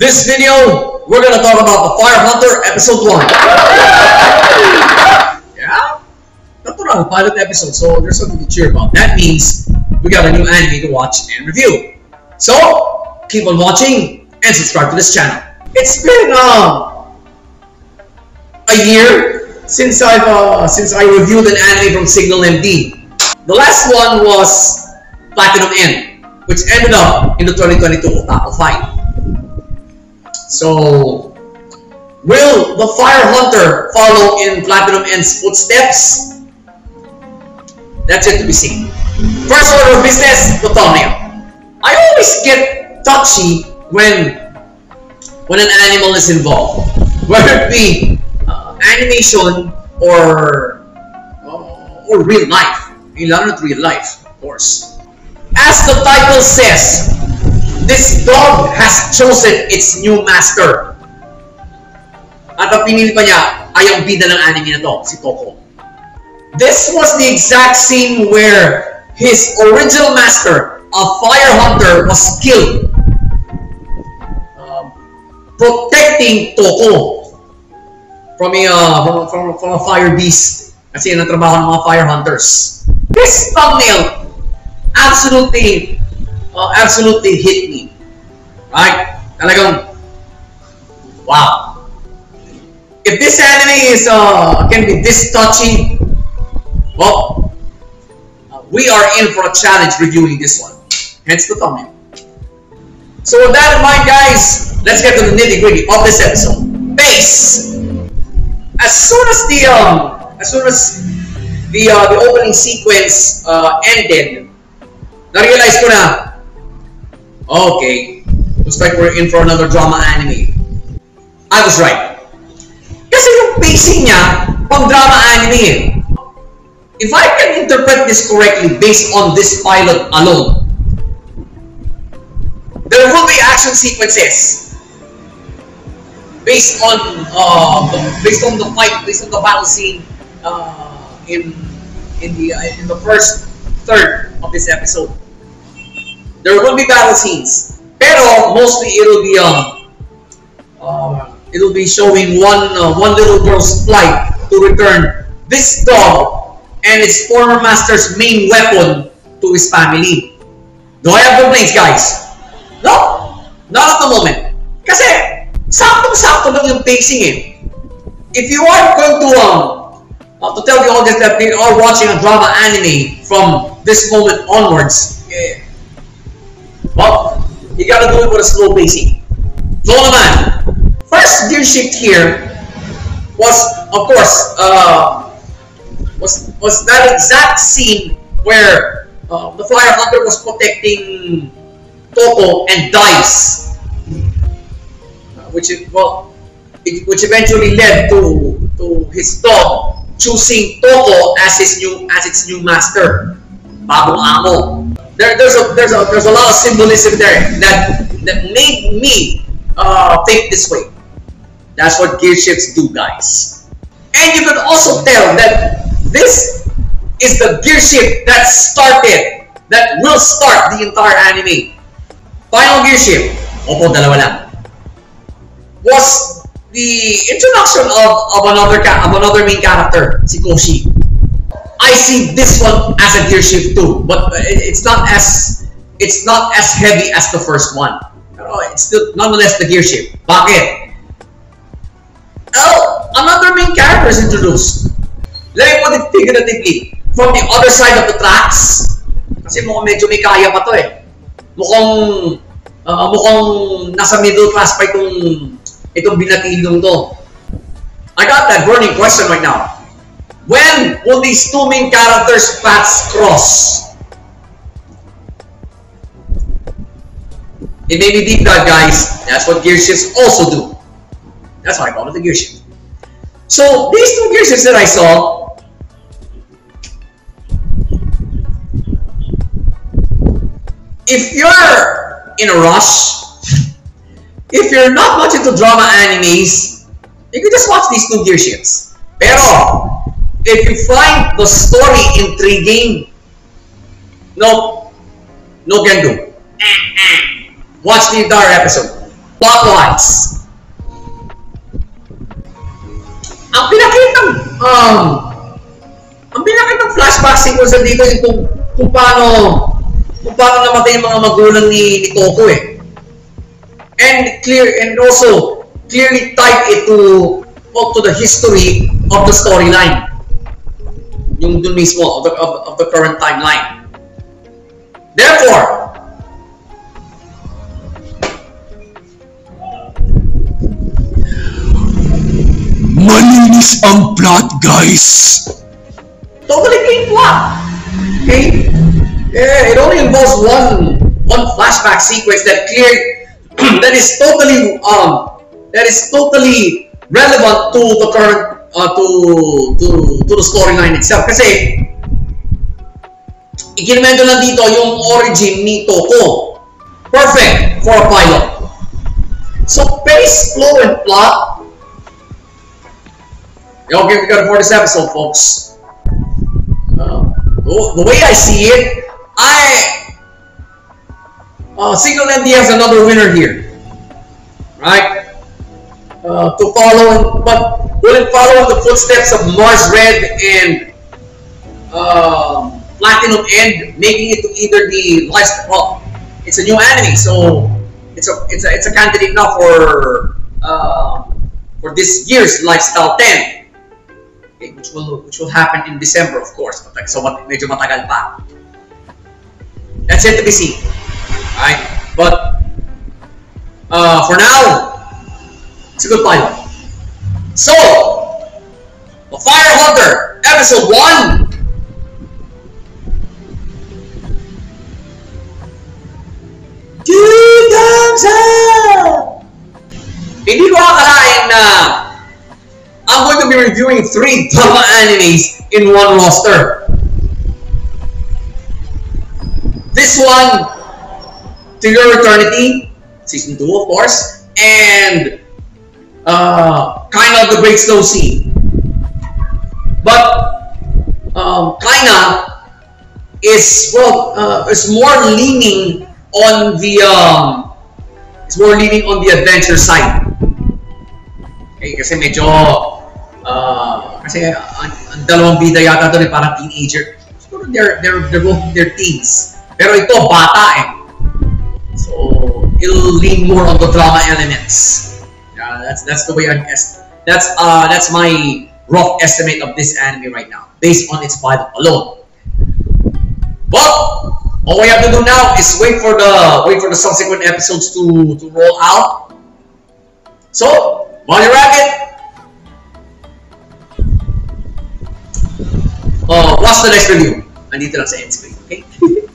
This video, we're gonna talk about the Fire Hunter Episode 1. yeah? Natural, pilot episode, so there's something to cheer about. That means we got a new anime to watch and review. So, keep on watching and subscribe to this channel. It's been uh, a year since I've uh, since I reviewed an anime from Signal MD. The last one was Platinum End, which ended up in the 2022 Otaku Fight. So, will the Fire Hunter follow in Platinum End's footsteps? That's it to be seen. First order of business, the thumbnail. I always get touchy when when an animal is involved, whether it be uh, animation or uh, or real life. not real life, of course. As the title says, this dog has chosen its new master. At ang pinili pa niya ay ang bida ng anime na to, si Toko. This was the exact scene where his original master, a fire hunter, was killed. Um, protecting Toko from a, uh, from, from, a fire beast. Kasi yan ang trabaho ng mga fire hunters. This thumbnail absolutely uh, absolutely hit me. Right? Talagang, wow. If this anime is, uh, can be this touchy, well, uh, we are in for a challenge reviewing this one. Hence the thumbnail. So with that in mind, guys, let's get to the nitty gritty of this episode. Base. As soon as the um, as soon as the uh, the opening sequence uh, ended, na-realize ko na Okay. Looks like we're in for another drama anime. I was right. Kasi yung pacing niya, pang drama anime eh. If I can interpret this correctly based on this pilot alone, there will be action sequences based on uh, based on the fight, based on the battle scene uh, in in the uh, in the first third of this episode. There will be battle scenes. Pero mostly it'll be um uh, it'll be showing one uh, one little girl's flight to return this dog and its former master's main weapon to his family. Do I have complaints, guys? No, not at the moment. Kasi saktong-sakto lang yung pacing eh. If you are going to um uh, to tell the audience that they are watching a drama anime from this moment onwards, well, you gotta do it with a slow pacing. So naman, first gear shift here was, of course, uh, was was that exact scene where uh, the Fire Hunter was protecting Toko and Dice, uh, which well, it, which eventually led to to his dog choosing Toko as his new as its new master, bagong amo there, there's a there's a there's a lot of symbolism there that that made me uh, think this way. That's what gear shifts do, guys. And you can also tell that this is the gear shift that started, that will start the entire anime. Final gear shift, opo, dalawa lang, was the introduction of, of another of another main character, si Koshi. I see this one as a gear shift too, but it's not as it's not as heavy as the first one. Pero it's still nonetheless the gear shift. Bakit? Oh, another main character is introduced. Let me put it figuratively. From the other side of the tracks, kasi mukhang medyo may kaya pa to eh. Mukhang, uh, mukhang nasa middle class pa itong, itong binatilong to. I got that burning question right now. When will these two main characters' paths cross? It may be deep dive, guys. That's what gear shifts also do. That's why I call it the gear shift. So these two gear shifts that I saw, if you're in a rush, if you're not much into drama animes, you can just watch these two gear shifts. Pero if you find the story intriguing, no, no can do. Watch the entire episode. plot-wise. Ang pinakitang, um, ang pinakitang flashback sequence dito yung kung, kung paano, kung paano namatay yung mga magulang ni, ni Toko eh. And clear, and also, clearly tied it to, to the history of the storyline. Dun mismo, of the, of, of the current timeline. Therefore, Malinis ang plot, guys! totally clean plot. Okay? Yeah, it only involves one one flashback sequence that clear that is totally um that is totally relevant to the current uh, to to to the storyline itself kasi ikinemento lang dito yung origin ni Toko. Perfect for a pilot. So pace, flow, and plot. Okay, we got for this episode, folks. Uh, the, way I see it, I uh, MD has another winner here, right? Uh, to follow, but will it follow in the footsteps of Mars Red and um Platinum End, making it to either the lifestyle? Well, it's a new anime, so it's a it's a it's a candidate now for uh, for this year's Lifestyle 10 okay, which will which will happen in December, of course. But so medyo matagal pa. That's yet to be seen. Alright? But uh, for now, it's a good pilot. So, Hunter, episode 1. Two thumbs up! Hindi ko akalain na I'm going to be reviewing three drama animes in one roster. This one, To Your Eternity, season 2 of course, and uh, Kaina of the Great Snow Sea. But um, Kaina is well, uh, is more leaning on the um, is more leaning on the adventure side. Okay, kasi medyo uh, kasi ang, ang dalawang bida yata doon ay parang teenager. Siguro they're, they're, they're both their teens. Pero ito, bata eh. So, it'll lean more on the drama elements. Yeah, that's that's the way I guess. That's uh that's my rough estimate of this anime right now, based on its pilot alone. But all we have to do now is wait for the wait for the subsequent episodes to to roll out. So, Money Racket, uh, watch the next review. Nandito lang sa end screen, okay?